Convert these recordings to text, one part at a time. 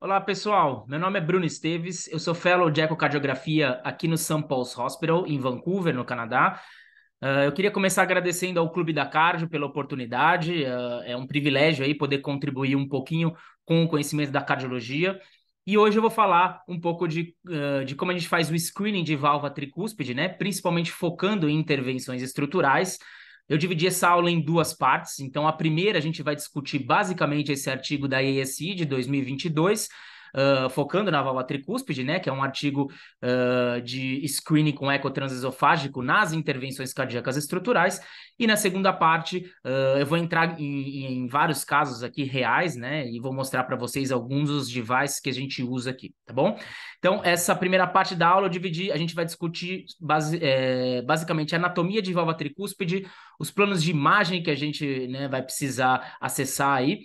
Olá, pessoal. Meu nome é Bruno Esteves. Eu sou fellow de ecocardiografia aqui no St. Paul's Hospital, em Vancouver, no Canadá. Uh, eu queria começar agradecendo ao Clube da Cardio pela oportunidade. Uh, é um privilégio aí poder contribuir um pouquinho com o conhecimento da cardiologia. E hoje eu vou falar um pouco de, uh, de como a gente faz o screening de válvula tricúspide, né? Principalmente focando em intervenções estruturais. Eu dividi essa aula em duas partes. Então, a primeira a gente vai discutir basicamente esse artigo da ASI de 2022 uh, focando na válvula tricúspide, né, que é um artigo uh, de screening com eco transesofágico nas intervenções cardíacas estruturais. E na segunda parte, uh, eu vou entrar em, em, vários casos aqui reais, né, e vou mostrar para vocês alguns dos devices que a gente usa aqui, tá bom? Então, essa primeira parte da aula eu dividi, a gente vai discutir base, é, basicamente a anatomia de válvula tricúspide, os planos de imagem que a gente né, vai precisar acessar aí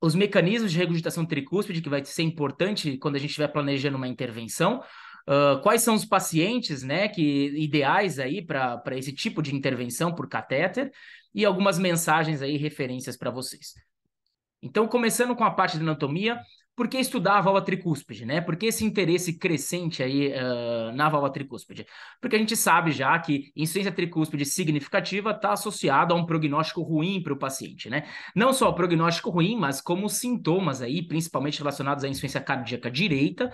os mecanismos de regurgitação tricúspide, que vai ser importante quando a gente estiver planejando uma intervenção, uh, quais são os pacientes né, que, ideais aí para esse tipo de intervenção por catéter, e algumas mensagens aí, referências para vocês. Então, começando com a parte de anatomia, por que estudar a válvula tricúspide, né? Por que esse interesse crescente aí uh, na válvula tricúspide? Porque a gente sabe já que insuficiência tricúspide significativa está associada a um prognóstico ruim para o paciente, né? Não só o prognóstico ruim, mas como sintomas aí, principalmente relacionados à insuficiência cardíaca direita,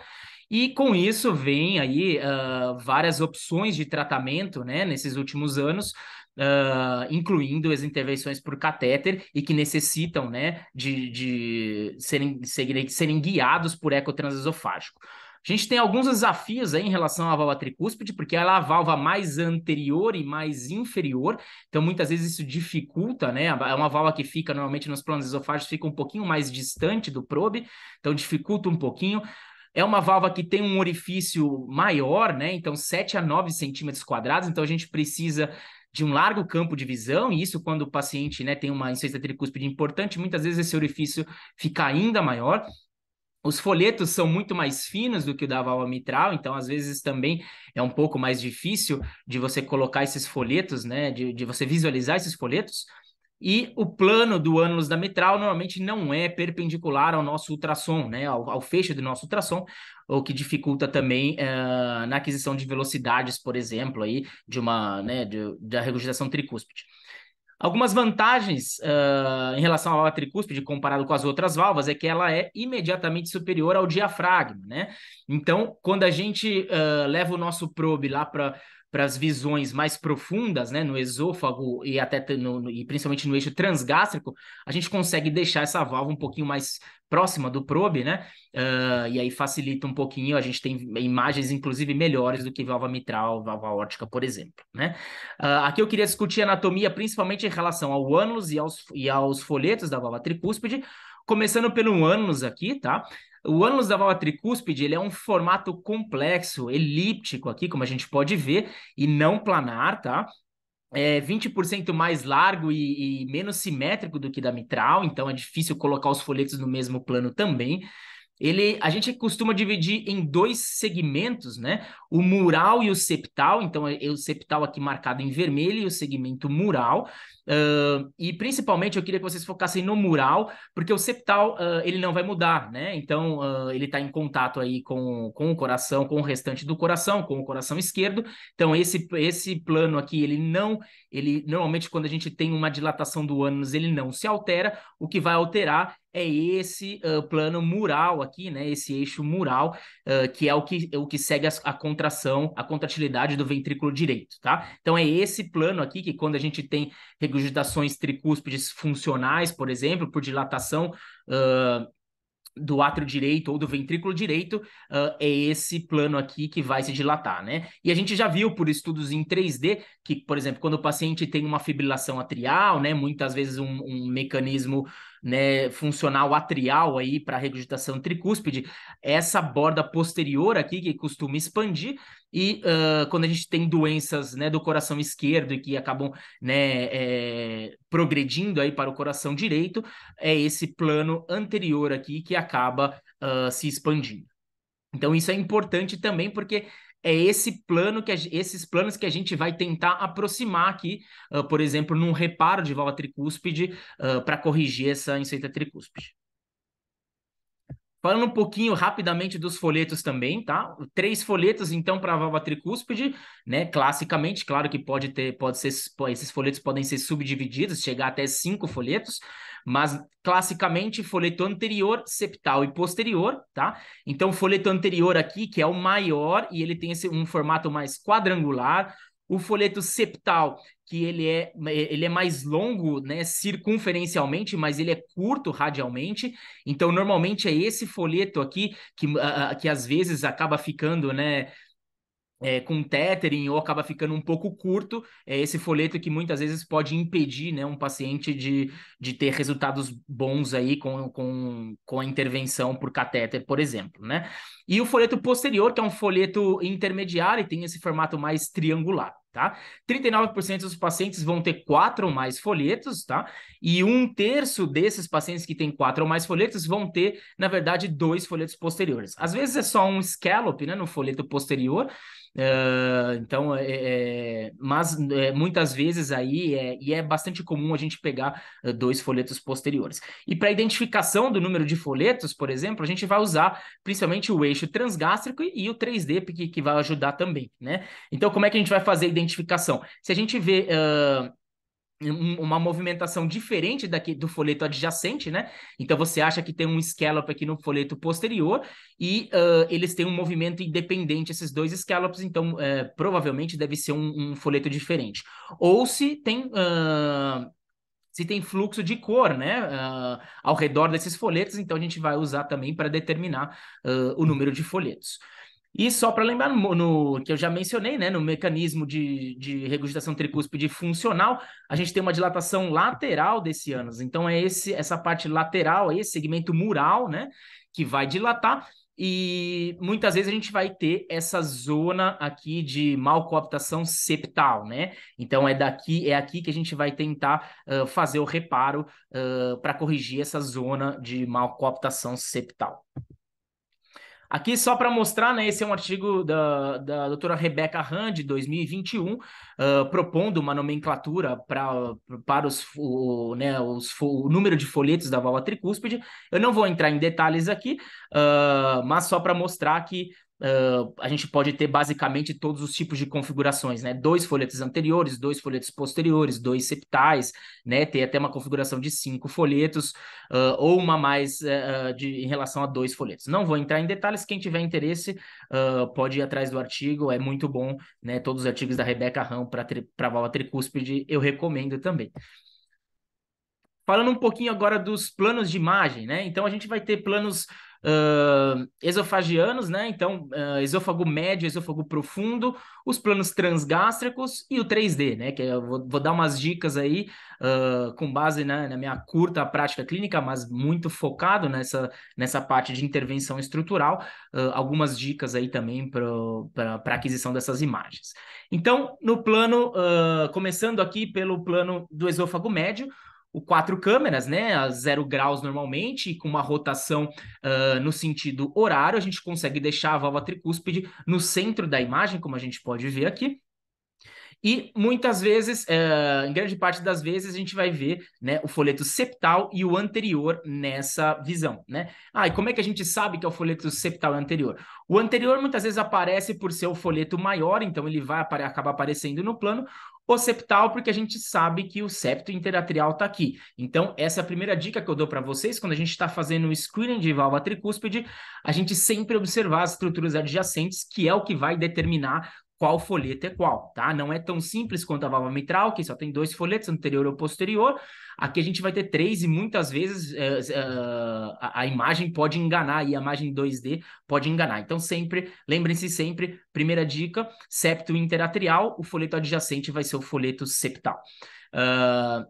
e com isso vem aí uh, várias opções de tratamento, né, nesses últimos anos, uh, incluindo as intervenções por catéter e que necessitam, né, de, de serem, serem, serem guiados por ecotransesofágico. A gente tem alguns desafios aí em relação à válvula tricúspide, porque ela é a válvula mais anterior e mais inferior, então muitas vezes isso dificulta, né? É uma válvula que fica normalmente nos planos esofágicos, fica um pouquinho mais distante do probe, então dificulta um pouquinho. É uma válvula que tem um orifício maior, né? Então, 7 a 9 centímetros quadrados. Então, a gente precisa de um largo campo de visão, e isso quando o paciente né, tem uma insuficiência tricúspide importante, muitas vezes esse orifício fica ainda maior. Os folhetos são muito mais finos do que o da válvula mitral, então às vezes também é um pouco mais difícil de você colocar esses folhetos, né, de, de você visualizar esses folhetos. E o plano do ânulus da mitral normalmente não é perpendicular ao nosso ultrassom, né, ao, ao feixe do nosso ultrassom, o que dificulta também uh, na aquisição de velocidades, por exemplo, aí, de uma, né, de, da regurgitação tricúspide. Algumas vantagens uh, em relação à válvula tricúspide comparado com as outras válvulas é que ela é imediatamente superior ao diafragma, né? Então, quando a gente uh, leva o nosso probe lá para para as visões mais profundas, né, no esôfago e até no, no, e principalmente no eixo transgástrico, a gente consegue deixar essa válvula um pouquinho mais próxima do probe, né? Uh, e aí facilita um pouquinho, a gente tem imagens, inclusive, melhores do que válvula mitral, válvula órtica, por exemplo, né? Uh, aqui eu queria discutir anatomia, principalmente em relação ao ânulus e aos, e aos folhetos da válvula tricúspide, começando pelo ânulus aqui, tá? O ânulus da válvula tricúspide ele é um formato complexo, elíptico aqui, como a gente pode ver, e não planar, tá? É 20% mais largo e, e menos simétrico do que da mitral, então é difícil colocar os folhetos no mesmo plano também. Ele, a gente costuma dividir em dois segmentos, né? O mural e o septal. Então, é o septal aqui marcado em vermelho e o segmento mural. Uh, e principalmente eu queria que vocês focassem no mural, porque o septal uh, ele não vai mudar, né? Então uh, ele está em contato aí com, com o coração, com o restante do coração, com o coração esquerdo. Então esse, esse plano aqui ele não, ele normalmente quando a gente tem uma dilatação do ânus ele não se altera. O que vai alterar é esse uh, plano mural aqui, né? Esse eixo mural, uh, que é o que, o que segue a, a, contração, a contratilidade do ventrículo direito, tá? Então é esse plano aqui que quando a gente tem regurgitações tricúspides funcionais, por exemplo, por dilatação uh, do átrio direito ou do ventrículo direito, uh, é esse plano aqui que vai se dilatar, né? E a gente já viu por estudos em 3D que, por exemplo, quando o paciente tem uma fibrilação atrial, né, muitas vezes um, um mecanismo né, funcional atrial aí para regurgitação tricúspide, essa borda posterior aqui que costuma expandir e uh, quando a gente tem doenças né, do coração esquerdo e que acabam né, é, progredindo aí para o coração direito, é esse plano anterior aqui que acaba uh, se expandindo. Então isso é importante também porque é esse plano que a, esses planos que a gente vai tentar aproximar aqui, uh, por exemplo, num reparo de válvula tricúspide uh, para corrigir essa insuficiência tricúspide. Falando um pouquinho rapidamente dos folhetos também, tá? Três folhetos, então, para a válvula tricúspide, né? Classicamente, claro que pode ter, pode ser, esses folhetos podem ser subdivididos, chegar até cinco folhetos, mas classicamente folheto anterior, septal e posterior, tá? Então, folheto anterior aqui, que é o maior, e ele tem esse, um formato mais quadrangular, o folheto septal, que ele é, ele é mais longo, né, circunferencialmente, mas ele é curto radialmente. Então, normalmente é esse folheto aqui que, uh, que às vezes acaba ficando, né, é, com tethering ou acaba ficando um pouco curto, é esse folheto que muitas vezes pode impedir né, um paciente de, de ter resultados bons aí com, com, com a intervenção por catéter, por exemplo, né? E o folheto posterior, que é um folheto intermediário e tem esse formato mais triangular, tá? 39% dos pacientes vão ter quatro ou mais folhetos, tá? E um terço desses pacientes que têm quatro ou mais folhetos vão ter, na verdade, dois folhetos posteriores. Às vezes é só um scallop, né, no folheto posterior, Uh, então, é, é, mas é, muitas vezes aí, é, e é bastante comum a gente pegar uh, dois folhetos posteriores. E para identificação do número de folhetos, por exemplo, a gente vai usar principalmente o eixo transgástrico e, e o 3D, que, que vai ajudar também, né? Então, como é que a gente vai fazer a identificação? Se a gente vê uh, uma movimentação diferente daqui do folheto adjacente, né? Então você acha que tem um scallop aqui no folheto posterior e uh, eles têm um movimento independente, esses dois scallops, então uh, provavelmente deve ser um, um, folheto diferente. Ou se tem uh, se tem fluxo de cor, né, ao redor desses folhetos, então a gente vai usar também para determinar o número de folhetos. E só para lembrar, no, no, que eu já mencionei, né, no mecanismo de, de regurgitação tricúspide funcional, a gente tem uma dilatação lateral desse ânus. Então, é esse, essa parte lateral, esse segmento mural, né, que vai dilatar. E muitas vezes a gente vai ter essa zona aqui de malcoaptação septal, né? Então é daqui, é aqui que a gente vai tentar uh, fazer o reparo uh, para corrigir essa zona de malcoaptação septal. Aqui só para mostrar, né, esse é um artigo da, da doutora Rebecca Hand, de 2021, uh, propondo uma nomenclatura pra, para os, o, né, os, o número de folhetos da válvula tricúspide. Eu não vou entrar em detalhes aqui, uh, mas só para mostrar que Uh, a gente pode ter basicamente todos os tipos de configurações, né? Dois folhetos anteriores, dois folhetos posteriores, dois septais, né? Tem até uma configuração de cinco folhetos, uh, ou uma mais uh, de, em relação a dois folhetos. Não vou entrar em detalhes, quem tiver interesse pode ir atrás do artigo, é muito bom, né? Todos os artigos da Rebecca Ram para a válvula tricúspide eu recomendo também. Falando um pouquinho agora dos planos de imagem, né? Então a gente vai ter planos uh, esofagianos, né? Então, uh, esôfago médio, esôfago profundo, os planos transgástricos e o 3D, né? Que eu vou, vou dar umas dicas aí uh, com base né, na minha curta prática clínica, mas muito focado nessa, nessa parte de intervenção estrutural, algumas dicas aí também para aquisição dessas imagens. Então, no plano, começando aqui pelo plano do esôfago médio, o quatro câmeras, né, a zero graus normalmente, com uma rotação uh, no sentido horário, a gente consegue deixar a válvula tricúspide no centro da imagem, como a gente pode ver aqui. E muitas vezes, uh, em grande parte das vezes, a gente vai ver né, o folheto septal e o anterior nessa visão. Né? Ah, e como é que a gente sabe que é o folheto septal e anterior? O anterior muitas vezes aparece por ser o folheto maior, então ele vai acabar aparecendo no plano, o septal, porque a gente sabe que o septo interatrial está aqui. Então, essa é a primeira dica que eu dou para vocês quando a gente está fazendo o screening de válvula tricúspide, a gente sempre observar as estruturas adjacentes, que é o que vai determinar qual folheto é qual, tá? Não é tão simples quanto a válvula mitral, que só tem dois folhetos, anterior ou posterior. Aqui a gente vai ter três e muitas vezes uh, uh, a, a, imagem pode enganar e a imagem 2D pode enganar. Então sempre, lembrem-se sempre, primeira dica, septo interatrial, o folheto adjacente vai ser o folheto septal. Uh,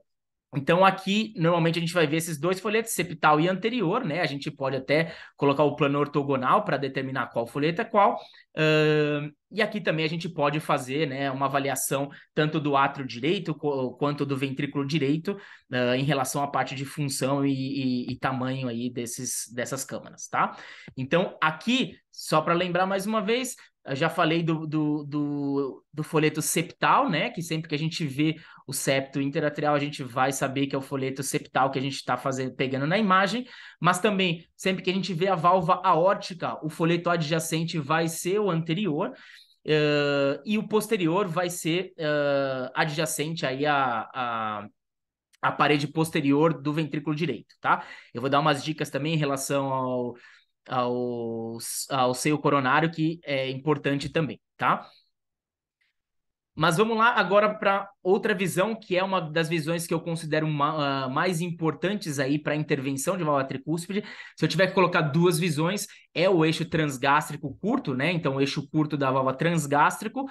então, aqui, normalmente, a gente vai ver esses dois folhetos, septal e anterior, né? A gente pode até colocar o plano ortogonal para determinar qual folheto é qual. Uh, e aqui também a gente pode fazer né, uma avaliação tanto do átrio direito quanto do ventrículo direito uh, em relação à parte de função e, e, e, tamanho aí desses, dessas câmaras, tá? Então, aqui, só para lembrar mais uma vez, Eu já falei do, do, do, do, folheto septal, né? Que sempre que a gente vê o septo interatrial, a gente vai saber que é o folheto septal que a gente está fazendo, pegando na imagem. Mas também, sempre que a gente vê a válvula aórtica, o folheto adjacente vai ser o anterior. Uh, e o posterior vai ser uh, adjacente aí a, a, a parede posterior do ventrículo direito, tá? Eu vou dar umas dicas também em relação ao ao, ao seio coronário, que é importante também, tá? Mas vamos lá agora para outra visão, que é uma das visões que eu considero uma, uh, mais importantes aí para a intervenção de válvula tricúspide. Se eu tiver que colocar duas visões, é o eixo transgástrico curto, né? Então, o eixo curto da válvula transgástrico,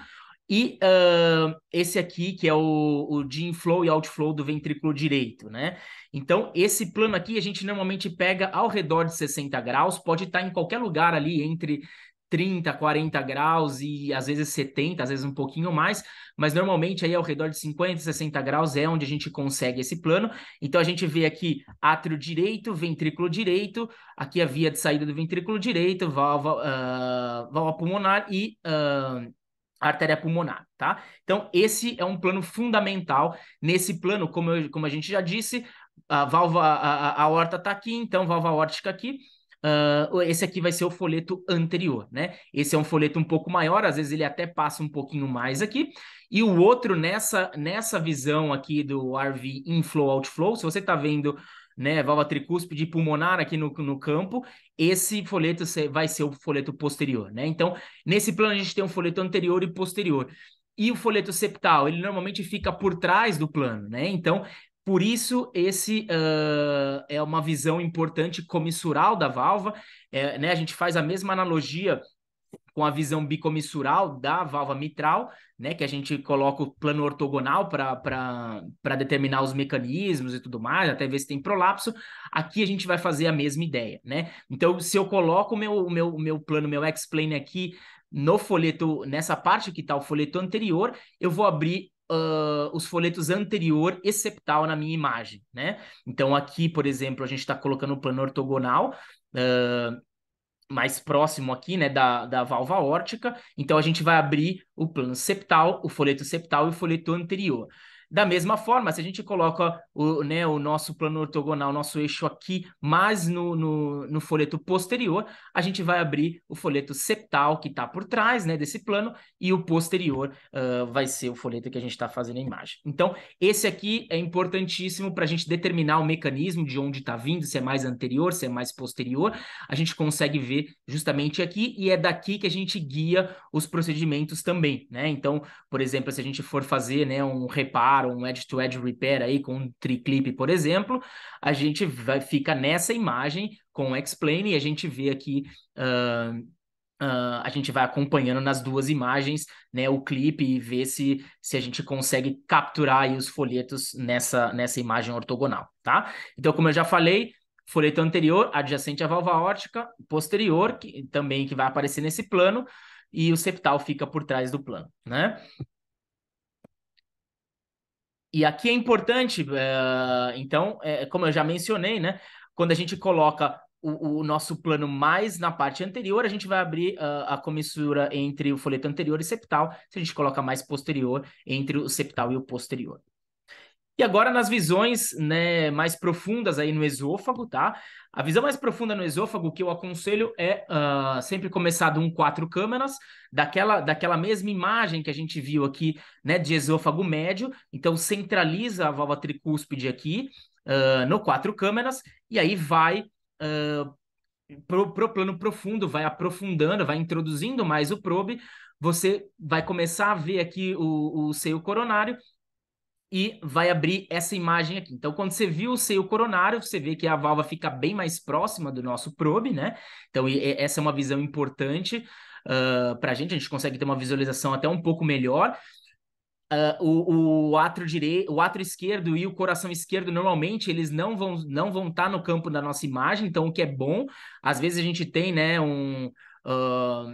e uh, esse aqui, que é o, o de inflow e outflow do ventrículo direito, né? Então, esse plano aqui a gente normalmente pega ao redor de 60 graus, pode estar em qualquer lugar ali entre 30, 40 graus e às vezes 70, às vezes um pouquinho mais, mas normalmente aí ao redor de 50, 60 graus é onde a gente consegue esse plano. Então a gente vê aqui átrio direito, ventrículo direito, aqui a via de saída do ventrículo direito, válvula, uh, válvula pulmonar e uh, artéria pulmonar, tá? Então, esse é um plano fundamental. Nesse plano, como, eu, como a gente já disse, a válvula, a, aorta está aqui, então válvula aórtica aqui. Uh, esse aqui vai ser o folheto anterior, né? Esse é um folheto um pouco maior, às vezes ele até passa um pouquinho mais aqui. E o outro, nessa, nessa visão aqui do RV inflow, outflow, se você está vendo né, válvula tricúspide pulmonar aqui no, no campo, esse folheto vai ser o folheto posterior, né? Então, nesse plano a gente tem um folheto anterior e posterior. E o folheto septal, ele normalmente fica por trás do plano, né? Então, por isso, esse uh, é uma visão importante comissural da válvula. É, né, a gente faz a mesma analogia com a visão bicomissural da válvula mitral, né, que a gente coloca o plano ortogonal para determinar os mecanismos e tudo mais, até ver se tem prolapso. Aqui a gente vai fazer a mesma ideia, né? Então, se eu coloco o meu, meu, meu plano, meu X-plane aqui no folheto, nessa parte que está o folheto anterior, eu vou abrir Uh, os folhetos anterior e septal na minha imagem, né? Então aqui, por exemplo, a gente está colocando o plano ortogonal, uh, mais próximo aqui, né, da, da válvula órtica. Então a gente vai abrir o plano septal, o folheto septal e o folheto anterior. Da mesma forma, se a gente coloca o, né, o nosso plano ortogonal, nosso eixo aqui, mais no, no, no folheto posterior, a gente vai abrir o folheto septal que está por trás né, desse plano e o posterior uh, vai ser o folheto que a gente está fazendo a imagem. Então, esse aqui é importantíssimo para a gente determinar o mecanismo de onde está vindo, se é mais anterior, se é mais posterior. A gente consegue ver justamente aqui e é daqui que a gente guia os procedimentos também. Né? Então, por exemplo, se a gente for fazer né, um reparo um edge-to-edge -edge repair aí com um triclip, por exemplo, a gente vai, fica nessa imagem com o X-Plane e a gente vê aqui... Uh, Uh, a gente vai acompanhando nas duas imagens, né, o clipe e ver se, se a gente consegue capturar os folhetos nessa, nessa imagem ortogonal, tá? Então, como eu já falei, folheto anterior, adjacente à válvula órtica, posterior, que também que vai aparecer nesse plano, e o septal fica por trás do plano, né? E aqui é importante, uh, então, é, como eu já mencionei, né? Quando a gente coloca o, o, nosso plano mais na parte anterior, a gente vai abrir uh, a comissura entre o folheto anterior e septal. Se a gente coloca mais posterior, entre o septal e o posterior. E agora nas visões né, mais profundas aí no esôfago, tá? A visão mais profunda no esôfago que eu aconselho é uh, sempre começar de um quatro câmeras, daquela, daquela mesma imagem que a gente viu aqui, né, de esôfago médio. Então centraliza a válvula tricúspide aqui uh, no quatro câmeras e aí vai uh, pro, pro plano profundo, vai aprofundando, vai introduzindo mais o probe. Você vai começar a ver aqui o, o seio coronário e vai abrir essa imagem aqui. Então, quando você viu o seio coronário, você vê que a válvula fica bem mais próxima do nosso probe, né? Então, essa é uma visão importante uh, ah, para a gente, a gente consegue ter uma visualização até um pouco melhor. Uh, o, o átrio direito, o átrio esquerdo e o coração esquerdo normalmente eles não vão não vão estar tá no campo da nossa imagem, então o que é bom, às vezes a gente tem, né, um uh,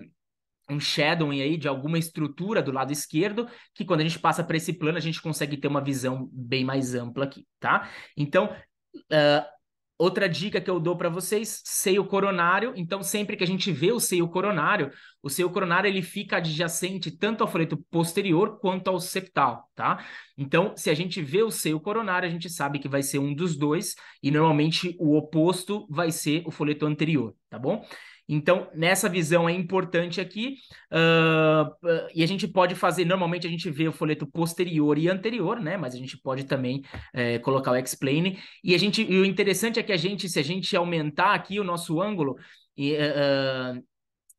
um shadowing aí de alguma estrutura do lado esquerdo, que quando a gente passa para esse plano, a gente consegue ter uma visão bem mais ampla aqui, tá? Então, uh, Outra dica que eu dou para vocês, seio coronário. Então, sempre que a gente vê o seio coronário, o seio coronário ele fica adjacente tanto ao folheto posterior quanto ao septal, tá? Então, se a gente vê o seio coronário, a gente sabe que vai ser um dos dois e normalmente o oposto vai ser o folheto anterior, tá bom? Então, nessa visão é importante aqui, uh, e a gente pode fazer, normalmente a gente vê o folheto posterior e anterior, né? Mas a gente pode também uh, colocar o explain. E a gente, e o interessante é que a gente, se a gente aumentar aqui o nosso ângulo, e, uh,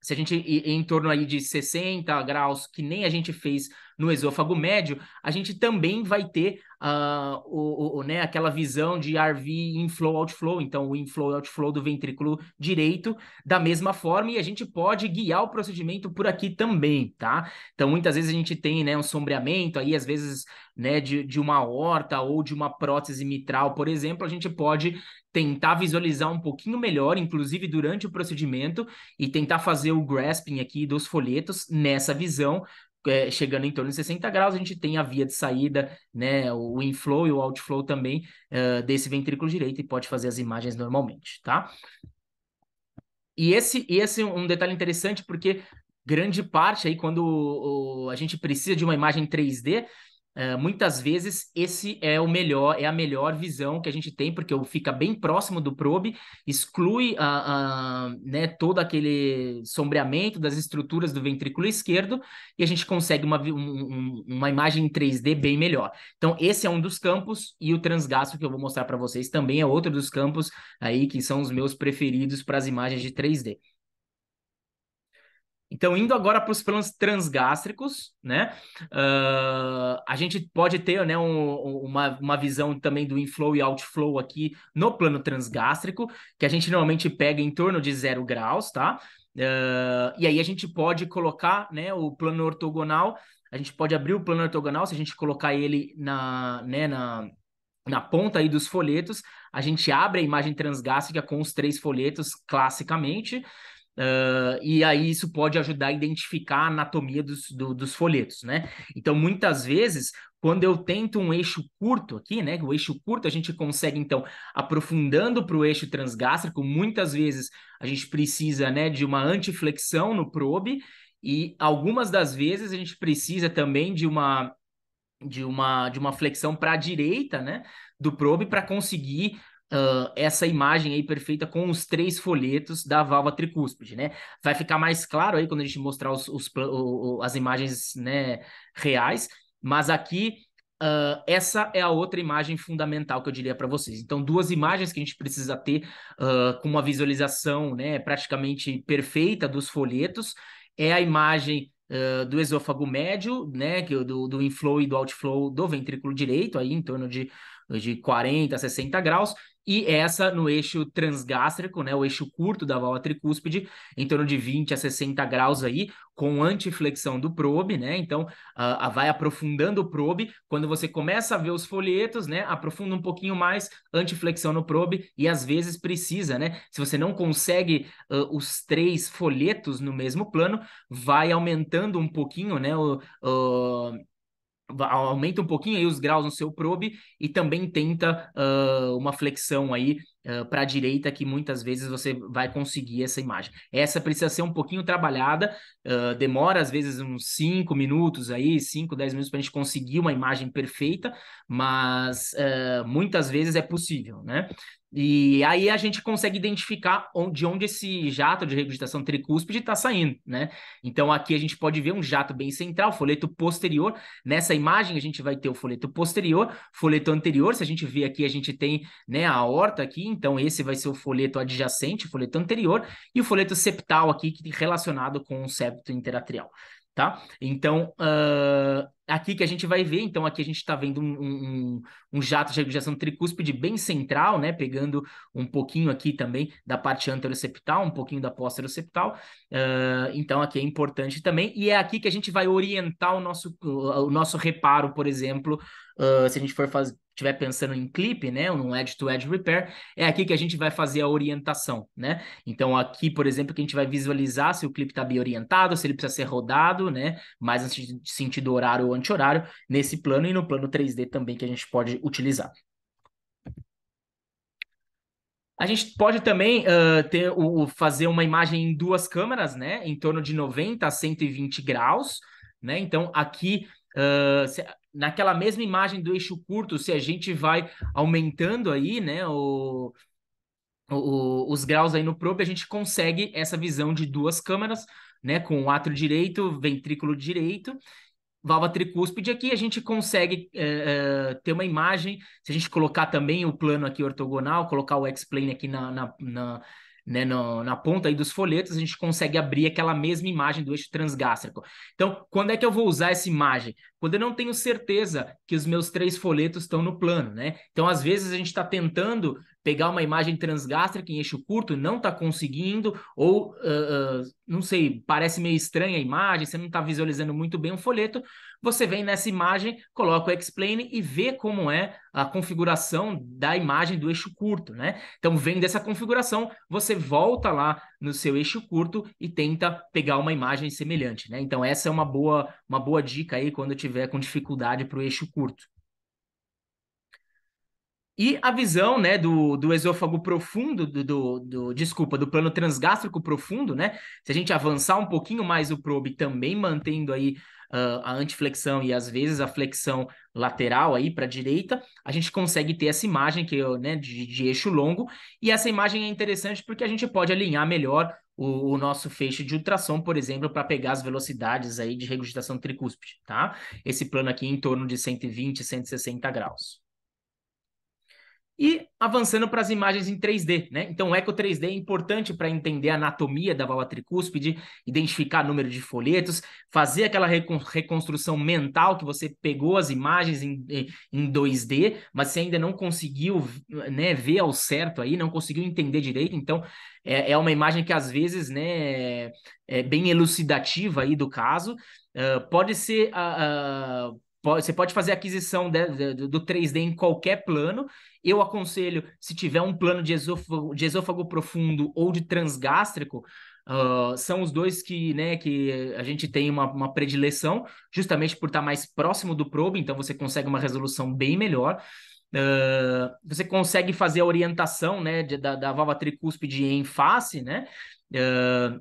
se a gente em torno aí de 60 graus, que nem a gente fez no esôfago médio, a gente também vai ter uh, o, o, né, aquela visão de RV inflow outflow, então o inflow outflow do ventrículo direito da mesma forma e a gente pode guiar o procedimento por aqui também, tá? Então muitas vezes a gente tem, né, um sombreamento aí, às vezes, né, de, de uma horta ou de uma prótese mitral, por exemplo, a gente pode tentar visualizar um pouquinho melhor, inclusive durante o procedimento, e tentar fazer o grasping aqui dos folhetos nessa visão, é, chegando em torno de 60 graus, a gente tem a via de saída, né, o inflow e o outflow também uh, desse ventrículo direito e pode fazer as imagens normalmente, tá? E esse, esse é um detalhe interessante porque grande parte aí quando o, a gente precisa de uma imagem 3D, Uh, muitas vezes esse é o melhor, é a melhor visão que a gente tem, porque fica bem próximo do probe, exclui a, a, né, todo aquele sombreamento das estruturas do ventrículo esquerdo e a gente consegue uma, um, uma imagem em 3D bem melhor. Então, esse é um dos campos, e o transgasto que eu vou mostrar para vocês também é outro dos campos aí que são os meus preferidos para as imagens de 3D. Então, indo agora para os planos transgástricos, né? Uh, a gente pode ter né, um, uma, uma visão também do inflow e outflow aqui no plano transgástrico, que a gente normalmente pega em torno de zero graus, tá? Uh, e aí a gente pode colocar né, o plano ortogonal, a gente pode abrir o plano ortogonal, se a gente colocar ele na, né, na, na ponta aí dos folhetos, a gente abre a imagem transgástrica com os três folhetos classicamente, Uh, e aí isso pode ajudar a identificar a anatomia dos, do, dos folhetos, né? Então, muitas vezes, quando eu tento um eixo curto aqui, né? O eixo curto a gente consegue, então, aprofundando para o eixo transgástrico, muitas vezes a gente precisa, né, de uma antiflexão no probe, e algumas das vezes a gente precisa também de uma de uma de uma flexão para a direita, né, do probe para conseguir uh, essa imagem aí perfeita com os três folhetos da válvula tricúspide, né? Vai ficar mais claro aí quando a gente mostrar os, os as imagens né, reais, mas aqui Uh, essa é a outra imagem fundamental que eu diria para vocês. Então, duas imagens que a gente precisa ter uh, com uma visualização né, praticamente perfeita dos folhetos é a imagem uh, do esôfago médio, né, que, do, do inflow e do outflow do ventrículo direito, aí em torno de, de 40 a 60 graus, e essa no eixo transgástrico, né, o eixo curto da válvula tricúspide, em torno de 20 a 60 graus aí, com antiflexão do probe, né? Então, uh, vai aprofundando o probe. Quando você começa a ver os folhetos, né, aprofunda um pouquinho mais, antiflexão no probe, e às vezes precisa, né? Se você não consegue uh, os três folhetos no mesmo plano, vai aumentando um pouquinho, né? O, o aumenta um pouquinho aí os graus no seu probe e também tenta uh, uma flexão aí uh, para a direita que muitas vezes você vai conseguir essa imagem. Essa precisa ser um pouquinho trabalhada, uh, demora às vezes uns 5 minutos aí, 5, 10 minutos para a gente conseguir uma imagem perfeita, mas muitas vezes é possível, né? E aí a gente consegue identificar onde, onde esse jato de regurgitação tricúspide está saindo, né? Então aqui a gente pode ver um jato bem central, folheto posterior. Nessa imagem a gente vai ter o folheto posterior, folheto anterior. Se a gente ver aqui, a gente tem né, a aorta aqui, então esse vai ser o folheto adjacente, folheto anterior, e o folheto septal aqui relacionado com o septo interatrial tá? Então, uh, aqui que a gente vai ver, então aqui a gente está vendo um, um, um, jato de regurgitação tricúspide bem central, né? Pegando um pouquinho aqui também da parte anteroceptal, um pouquinho da posteroceptal. Uh, então, aqui é importante também. E é aqui que a gente vai orientar o nosso, o nosso reparo, por exemplo, uh, se a gente for fazer estiver pensando em clipe, né, um edge-to-edge repair, é aqui que a gente vai fazer a orientação, né? Então aqui, por exemplo, que a gente vai visualizar se o clipe está bem orientado, se ele precisa ser rodado, né, mais no sentido horário ou anti-horário, nesse plano e no plano 3D também que a gente pode utilizar. A gente pode também uh, ter o, fazer uma imagem em duas câmeras, né? Em torno de 90 a 120 graus, né? Então, aqui, uh, se, naquela mesma imagem do eixo curto, se a gente vai aumentando aí, né? O, o, os graus aí no probe, a gente consegue essa visão de duas câmeras, né? Com o átrio direito, ventrículo direito, valva tricúspide aqui, a gente consegue é, é, ter uma imagem, se a gente colocar também o plano aqui ortogonal, colocar o X-plane aqui na, na, na né, no, na ponta aí dos folhetos, a gente consegue abrir aquela mesma imagem do eixo transgástrico. Então, quando é que eu vou usar essa imagem? Quando eu não tenho certeza que os meus três folhetos estão no plano, né? Então, às vezes, a gente está tentando pegar uma imagem transgástrica em eixo curto, não está conseguindo, ou, uh, uh, não sei, parece meio estranha a imagem, você não está visualizando muito bem o folheto, você vem nessa imagem, coloca o X-Plane e vê como é a configuração da imagem do eixo curto, né? Então, vem dessa configuração, você volta lá no seu eixo curto e tenta pegar uma imagem semelhante, né? Então, essa é uma boa, uma boa dica aí quando tiver com dificuldade para o eixo curto. E a visão, né, do, do esôfago profundo, do, do, do, desculpa, do plano transgástrico profundo, né? Se a gente avançar um pouquinho mais o probe, também mantendo aí uh, a antiflexão e às vezes a flexão lateral aí para a direita, a gente consegue ter essa imagem que né, de, de eixo longo, e essa imagem é interessante porque a gente pode alinhar melhor o, o, nosso feixe de ultrassom, por exemplo, para pegar as velocidades aí de regurgitação tricúspide, tá? Esse plano aqui em torno de 120, 160 graus. E avançando para as imagens em 3D, né? Então, o Eco 3D é importante para entender a anatomia da válvula tricúspide, identificar número de folhetos, fazer aquela reconstrução mental que você pegou as imagens em, em 2D, mas você ainda não conseguiu né, ver ao certo aí, não conseguiu entender direito. Então, é, é uma imagem que às vezes né, é bem elucidativa aí do caso. Uh, pode ser. Uh, uh, você pode fazer aquisição de, de, do 3D em qualquer plano. Eu aconselho, se tiver um plano de esôfago, de esôfago profundo ou de transgástrico, uh, são os dois que, né, que a gente tem uma, uma predileção, justamente por estar mais próximo do probe, então você consegue uma resolução bem melhor. Uh, você consegue fazer a orientação né, de, da, da válvula tricúspide em face, né? Uh,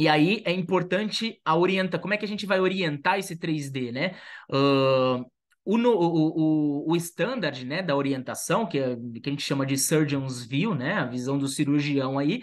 e aí é importante a orienta, como é que a gente vai orientar esse 3D, né? Uh, o, o, o, o standard né, da orientação, que, é, que a gente chama de surgeon's view, né, a visão do cirurgião aí,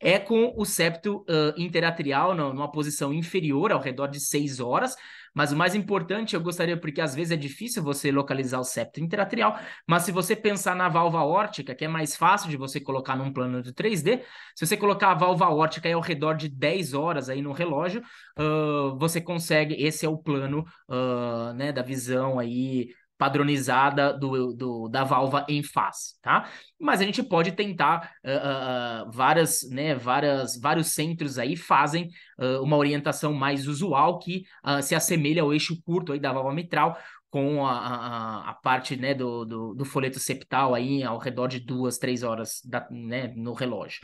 é com o septo uh, interatrial numa posição inferior, ao redor de 6 horas, mas o mais importante, eu gostaria, porque às vezes é difícil você localizar o septo interatrial, mas se você pensar na válvula órtica, que é mais fácil de você colocar num plano de 3D, se você colocar a válvula órtica aí ao redor de 10 horas aí no relógio, uh, você consegue, esse é o plano uh, né, da visão aí padronizada do, do, da válvula em face, tá? Mas a gente pode tentar uh, uh, várias, né, várias, vários centros aí fazem uh, uma orientação mais usual que se assemelha ao eixo curto aí da válvula mitral, com a, a, a, parte né, do, do, do, folheto septal aí ao redor de duas, três horas da, né, no relógio.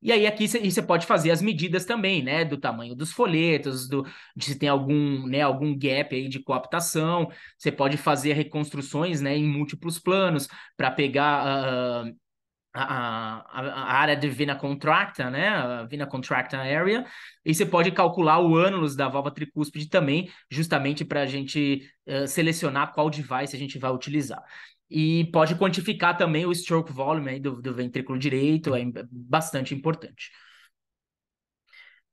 E aí aqui você pode fazer as medidas também, né, do tamanho dos folhetos, do, de se tem algum, né, algum gap aí de coaptação. Você pode fazer reconstruções, né, em múltiplos planos para pegar uh, a, a, a, área de vena contracta, né, a vena contracta area, e você pode calcular o ânulus da válvula tricúspide também, justamente para a gente uh, selecionar qual device a gente vai utilizar e pode quantificar também o stroke volume aí do, do ventrículo direito, é bastante importante.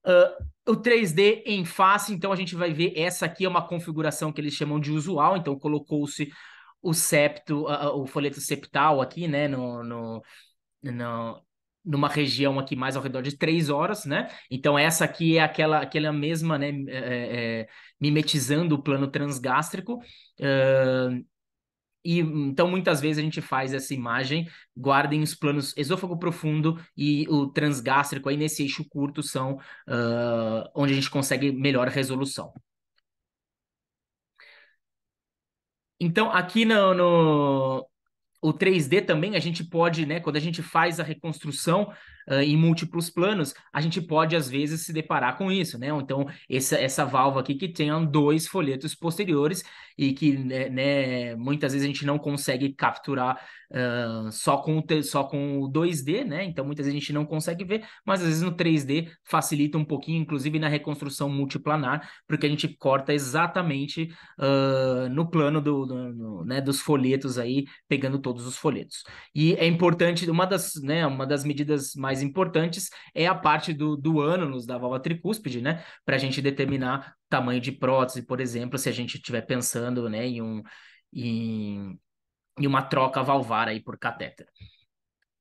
Uh, o 3D em face, então a gente vai ver, essa aqui é uma configuração que eles chamam de usual, então colocou-se o septo, uh, o folheto septal aqui, né, no, no, no, numa região aqui mais ao redor de três horas, né? Então essa aqui é aquela, aquela mesma, né, é, é, mimetizando o plano transgástrico. Uh, e então muitas vezes a gente faz essa imagem, guardem os planos esôfago profundo e o transgástrico aí nesse eixo curto são uh, onde a gente consegue melhor resolução. Então aqui no, no o 3D também a gente pode, né, quando a gente faz a reconstrução, uh, em múltiplos planos, a gente pode às vezes se deparar com isso, né? Então, essa, essa válvula aqui que tenha dois folhetos posteriores e que né, né, muitas vezes a gente não consegue capturar uh, só, com o, só com o 2D, né? Então, muitas vezes a gente não consegue ver, mas às vezes no 3D facilita um pouquinho, inclusive na reconstrução multiplanar, porque a gente corta exatamente uh, no plano do, do né, dos folhetos aí, pegando todos os folhetos. E é importante, uma das, né, uma das medidas mais importantes é a parte do, do ânulus da válvula tricúspide, né? Para a gente determinar tamanho de prótese, por exemplo, se a gente estiver pensando né, em, um, em, em uma troca valvar aí por catéter.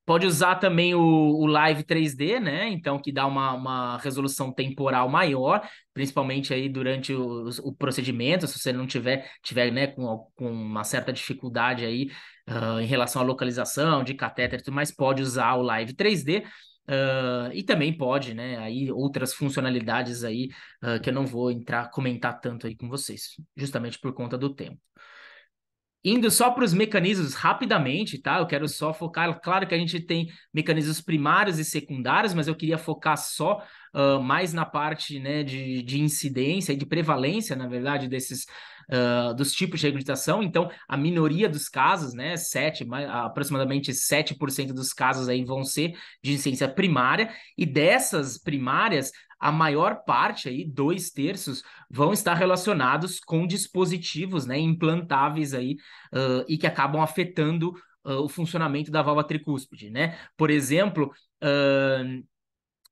Pode usar também o, o, Live 3D, né? Então, que dá uma, uma resolução temporal maior, principalmente aí durante o, o procedimento, se você não tiver, tiver né, com, com uma certa dificuldade aí uh, em relação à localização de catéter e tudo mais, pode usar o Live 3D. Uh, e também pode, né? Aí outras funcionalidades aí uh, que eu não vou entrar comentar tanto aí com vocês, justamente por conta do tempo. Indo só para os mecanismos rapidamente, tá? Eu quero só focar. Claro que a gente tem mecanismos primários e secundários, mas eu queria focar só uh, mais na parte né, de, de incidência e de prevalência, na verdade, desses dos tipos de regurgitação. Então, a minoria dos casos, né, 7, mais, aproximadamente 7% dos casos aí vão ser de incidência primária, e dessas primárias, a maior parte aí, dois terços, vão estar relacionados com dispositivos né, implantáveis aí uh, e que acabam afetando uh, o funcionamento da válvula tricúspide, né? Por exemplo, uh,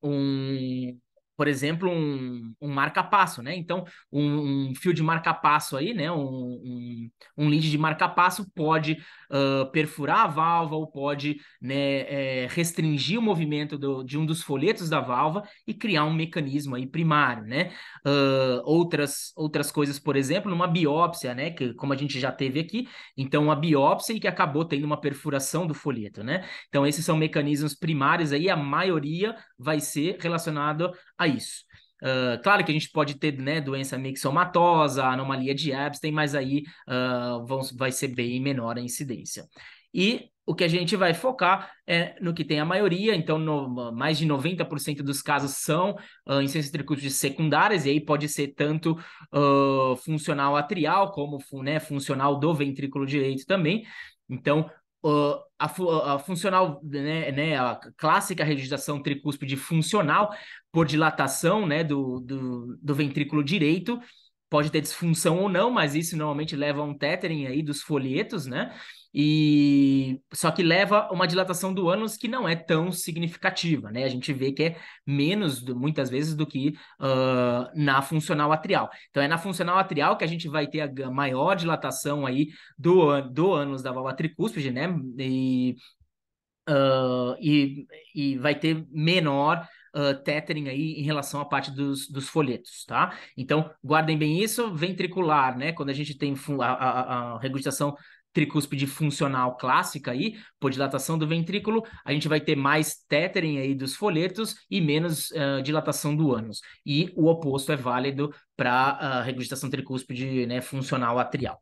um, por exemplo, um, um marca-passo, né? Então, um, um, fio de marca-passo aí, né? Um, um, um lead de marca-passo pode uh, perfurar a válvula ou pode né, é, restringir o movimento do, de um dos folhetos da válvula e criar um mecanismo aí primário, né? Uh, outras, outras coisas, por exemplo, numa biópsia, né? Que, como a gente já teve aqui, então uma biópsia e que acabou tendo uma perfuração do folheto, né? Então, esses são mecanismos primários aí, a maioria vai ser relacionado a isso. Uh, claro que a gente pode ter né, doença mixomatosa, anomalia de Epstein, mas aí uh, vão, vai ser bem menor a incidência. E o que a gente vai focar é no que tem a maioria, então no, mais de 90% dos casos são uh, incidências tricúspides secundárias, e aí pode ser tanto uh, funcional atrial como né, funcional do ventrículo direito também. Então, A, a, funcional, né, né, a clássica registração tricúspide funcional por dilatação, né, do, do, do, ventrículo direito, pode ter disfunção ou não, mas isso normalmente leva a um tethering aí dos folhetos, né, e só que leva uma dilatação do ânus que não é tão significativa, né? A gente vê que é menos, muitas vezes, do que uh, na funcional atrial. Então, é na funcional atrial que a gente vai ter a maior dilatação aí do, do ânus da válvula tricúspide, né? E, uh, e, e vai ter menor uh, tethering aí em relação à parte dos, dos folhetos, tá? Então, guardem bem isso, ventricular, né? Quando a gente tem a, a, a regurgitação tricúspide funcional clássica aí, por dilatação do ventrículo, a gente vai ter mais tethering aí dos folhetos e menos uh, dilatação do ânus. E o oposto é válido para a uh, regurgitação tricúspide né, funcional atrial.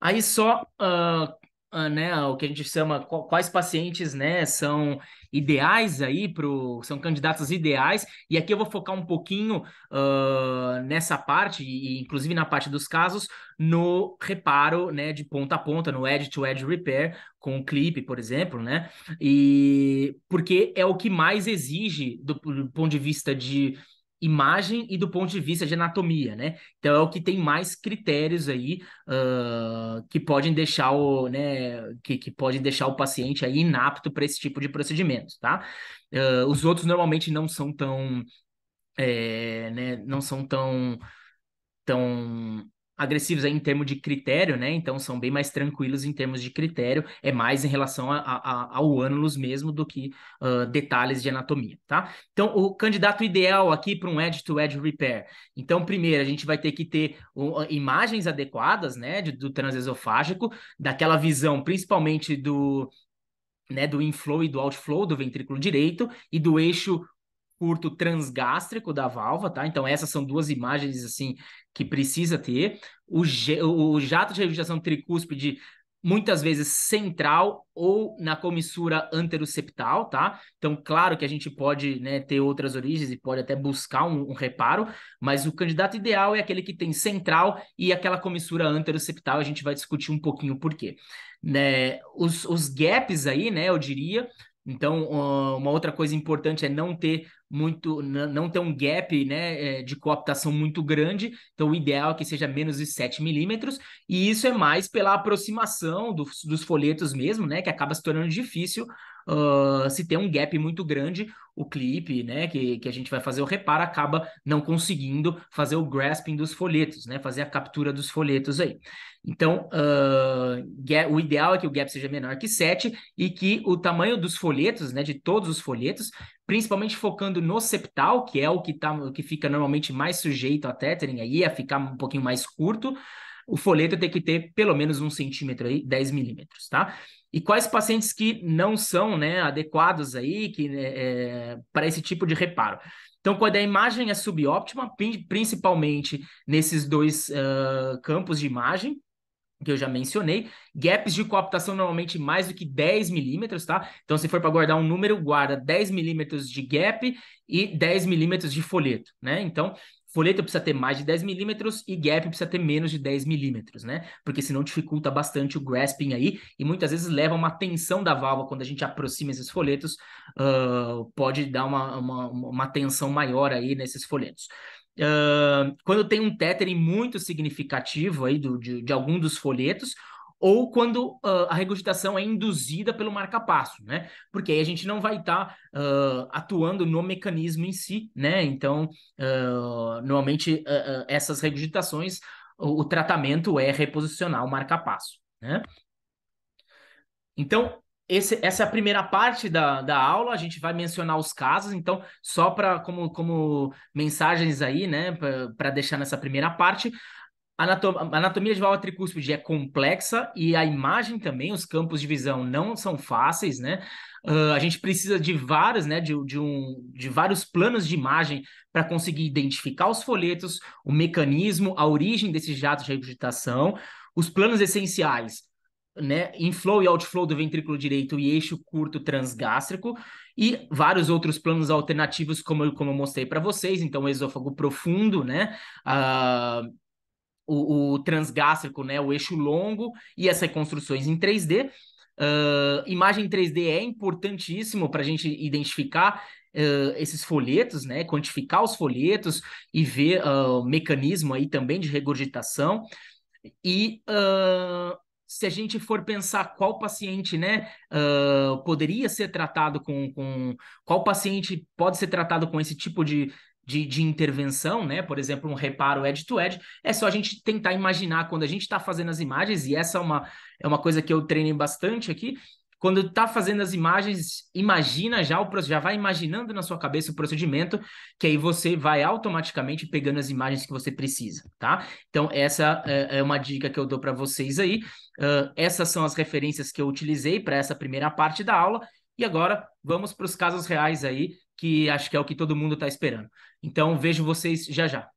Aí só uh, né, o que a gente chama quais pacientes, né, são ideais aí pro, são candidatos ideais. E aqui eu vou focar um pouquinho uh, nessa parte e inclusive na parte dos casos no reparo, né, de ponta a ponta, no edge to edge repair com o clipe, por exemplo, né? E porque é o que mais exige do, do ponto de vista de imagem e do ponto de vista de anatomia, né? Então é o que tem mais critérios aí uh, que podem deixar o, né, que, que podem deixar o paciente aí inapto para esse tipo de procedimento, tá? Uh, os outros normalmente não são tão, é, né, não são tão, tão agressivos em termos de critério, né? Então são bem mais tranquilos em termos de critério, é mais em relação a, a, ao ânulus mesmo do que uh, detalhes de anatomia, tá? Então o candidato ideal aqui para um edge-to-edge repair. Então primeiro a gente vai ter que ter uh, imagens adequadas, né, de, do transesofágico, daquela visão principalmente do né, do inflow e do outflow do ventrículo direito e do eixo curto transgástrico da válvula, tá? Então essas são duas imagens assim que precisa ter. O, o jato de regurgitação tricúspide muitas vezes central ou na comissura anteroseptal, tá? Então, claro que a gente pode né, ter outras origens e pode até buscar um, um, reparo, mas o candidato ideal é aquele que tem central e aquela comissura anteroseptal, a gente vai discutir um pouquinho por quê. Né, os, os gaps aí, né, eu diria, então, uma outra coisa importante é não ter muito, não ter um gap né, é, de cooptação muito grande. Então, o ideal é que seja menos de 7 milímetros, e isso é mais pela aproximação dos folhetos mesmo, né? Que acaba se tornando difícil uh, se tem um gap muito grande, o clipe, né, que, que a gente vai fazer o reparo, acaba não conseguindo fazer o grasping dos folhetos, né, fazer a captura dos folhetos aí. Então, uh, o ideal é que o gap seja menor que 7 e que o tamanho dos folhetos, né, de todos os folhetos, principalmente focando no septal, que é o que, tá, que fica normalmente mais sujeito a tethering, aí a ficar um pouquinho mais curto, o folheto tem que ter pelo menos um centímetro aí, 10 milímetros, tá? E quais pacientes que não são né, adequados aí que, é, para esse tipo de reparo? Então, quando a imagem é subóptima, principalmente nesses dois uh, campos de imagem, que eu já mencionei, gaps de coaptação normalmente mais do que 10 milímetros, tá? Então, se for para guardar um número, guarda 10 milímetros de gap e 10 milímetros de folheto, né? Então, folheto precisa ter mais de 10 milímetros e gap precisa ter menos de 10 milímetros, né? Porque senão dificulta bastante o grasping aí e muitas vezes leva uma tensão da válvula quando a gente aproxima esses folhetos, uh, pode dar uma, uma, uma tensão maior aí nesses folhetos. Uh, quando tem um tethering muito significativo aí do, de, de algum dos folhetos, ou quando uh, a regurgitação é induzida pelo marcapasso, né? Porque aí a gente não vai estar tá, uh, atuando no mecanismo em si, né? Então, uh, normalmente essas regurgitações, o, o, tratamento é reposicionar o marcapasso, né? Então, esse, essa é a primeira parte da, da aula, a gente vai mencionar os casos, então, só para como, como mensagens aí, né, para deixar nessa primeira parte, a anatomia de válvula tricúspide é complexa e a imagem também, os campos de visão não são fáceis, né? Uh, a gente precisa de vários, né, de, de, um, de vários planos de imagem para conseguir identificar os folhetos, o mecanismo, a origem desses jatos de regurgitação, os planos essenciais, né, inflow e outflow do ventrículo direito e eixo curto transgástrico, e vários outros planos alternativos, como eu, como eu mostrei para vocês, então, esôfago profundo, né, uh, o, o transgástrico, né, o eixo longo e as reconstruções em 3D. Uh, imagem 3D é importantíssimo para a gente identificar uh, esses folhetos, né, quantificar os folhetos e ver uh, o mecanismo aí também de regurgitação. E se a gente for pensar qual paciente, né, poderia ser tratado com, com qual paciente pode ser tratado com esse tipo de, de, de intervenção, né? Por exemplo, um reparo edge-to-edge, -edge, é só a gente tentar imaginar quando a gente está fazendo as imagens, e essa é uma, é uma coisa que eu treinei bastante aqui. Quando está fazendo as imagens, imagina já o já vai imaginando na sua cabeça o procedimento, que aí você vai automaticamente pegando as imagens que você precisa, tá? Então, essa é, é uma dica que eu dou para vocês aí. Uh, essas são as referências que eu utilizei para essa primeira parte da aula. E agora vamos para os casos reais aí que acho que é o que todo mundo está esperando. Então, vejo vocês já já.